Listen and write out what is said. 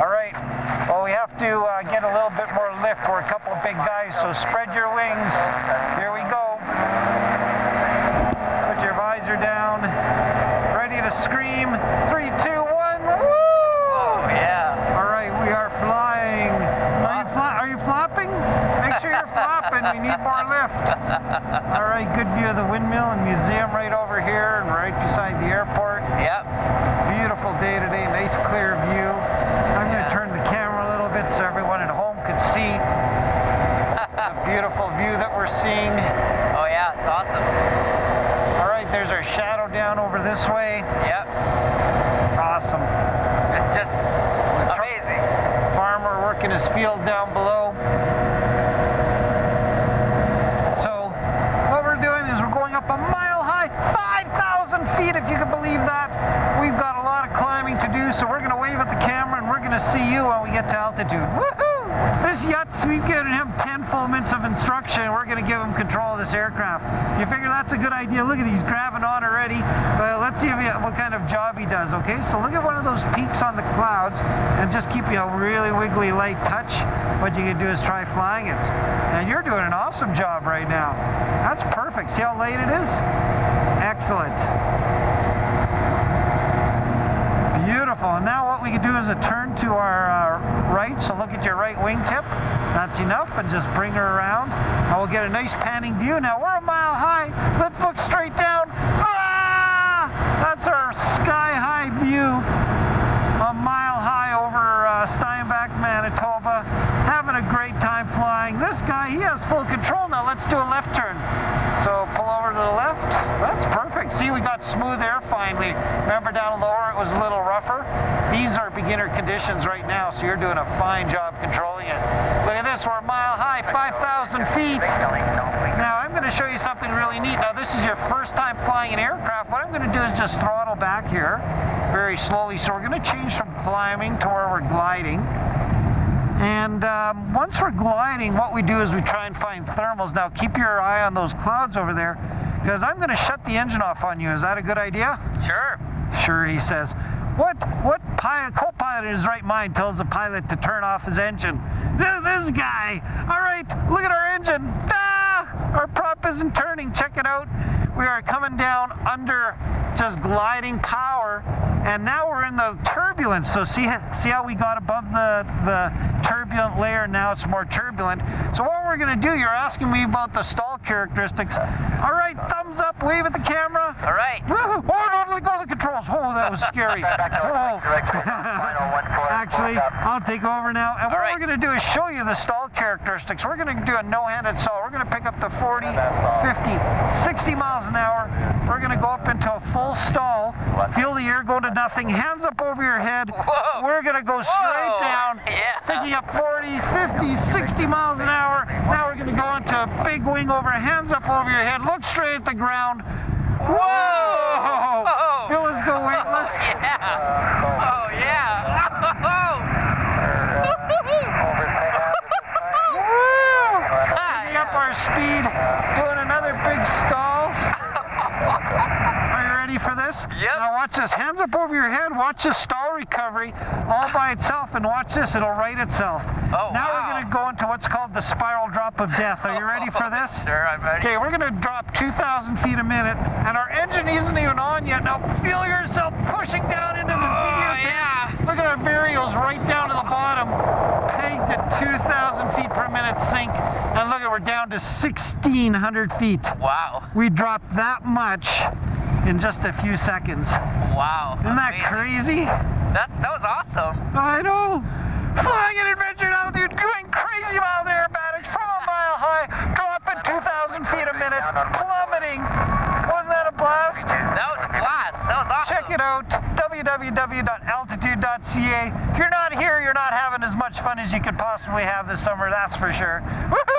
All right. Well, we have to uh, get a little bit more lift. We're a couple of big guys, so spread your wings. Here we go. Put your visor down. Ready to scream. Three, two, one. Woo! Oh, yeah. All right, we are flying. Are you, are you flopping? Make sure you're flopping. We need more lift. All right, good view of the windmill and museum right over here and right beside the airport. Yep. Beautiful day today, nice clear view. I'm going to Yeah. turn the camera a little bit so everyone at home can see the beautiful view that we're seeing. Oh, yeah, it's awesome. All right, there's our shadow down over this way. Yep. Awesome. It's just amazing. Farmer working his field down below. So, what we're doing is we're going up a mile high, 5,000 feet, if you can believe that. We've got a lot of climbing to do, so we're going to wave at the camera and we're going to see you when we get to altitude. Woohoo! This Yutz, we've given him 10 full minutes of instruction. We're going to give him control of this aircraft. You figure that's a good idea? Look at he's grabbing on already. Well, let's see he, what kind of job he does, okay? So look at one of those peaks on the clouds and just keep you a really wiggly light touch. What you can do is try flying it. And you're doing an awesome job right now. That's perfect. See how late it is? Excellent. Beautiful. And a turn to our uh, right. So look at your right wingtip. That's enough. And just bring her around. And we'll get a nice panning view. Now we're a mile high. Let's look straight down. Ah! That's our sky high view. A mile high over uh, Steinbach, Manitoba. Having a great time flying. This guy, he has full control now. Let's do a left turn. So pull over to the left. That's perfect. See, we got smooth air finally. Remember down lower it was a little rougher? These are beginner conditions right now, so you're doing a fine job controlling it. Look at this, we're a mile high, 5,000 feet. Now I'm going to show you something really neat. Now this is your first time flying an aircraft. What I'm going to do is just throttle back here very slowly. So we're going to change from climbing to where we're gliding. And um, once we're gliding, what we do is we try and find thermals. Now keep your eye on those clouds over there because I'm going to shut the engine off on you. Is that a good idea? Sure. Sure, he says. What what pilot, co-pilot in his right mind tells the pilot to turn off his engine? This, this guy. All right, look at our engine. Ah, our prop isn't turning. Check it out. We are coming down under just gliding power, and now we're in the turbulence. So see see how we got above the the turbulent layer. Now it's more turbulent. So what we're gonna do? You're asking me about the stall characteristics. All right, thumbs up. Wave at the camera. All right. Oh, no, let go of the that was scary. Oh. Actually, I'll take over now. And what right. we're going to do is show you the stall characteristics. We're going to do a no-handed stall. We're going to pick up the 40, 50, 60 miles an hour. We're going to go up into a full stall. Feel the air go to nothing. Hands up over your head. Whoa. We're going to go straight Whoa. down. Yeah. Picking up 40, 50, 60 miles an hour. Now we're going to go into a big wing over. Hands up over your head. Look straight at the ground. Whoa. It was go weightless. Yeah. Oh, yeah. Picking up our speed, doing another big stall. Are you ready for this? Yep. Now watch this. Hands up over your head. Watch this stall recovery all by itself, and watch this. It'll right itself. Oh, now wow. we're going to go into what's called the spiral drop of death. Are you ready for this? Sure, I'm ready. Okay, we're going to drop 2,000 feet a minute, and our engine isn't even on yet. Now feel yourself pushing down into the seat. Oh, yeah. Look at our varials right down to the bottom, pegged at 2,000 feet per minute sink, and look at we're down to 1,600 feet. Wow. We dropped that much in just a few seconds. Wow. Isn't that crazy? That, that was awesome. I know. Flying an adventure altitude, doing crazy mild aerobatics from a mile high, dropping 2,000 feet a minute, plummeting. Wasn't that a blast? That was a blast. That was awesome. Check it out, www.altitude.ca. If you're not here, you're not having as much fun as you could possibly have this summer, that's for sure. Woo!